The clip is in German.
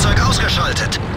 Fahrzeug ausgeschaltet.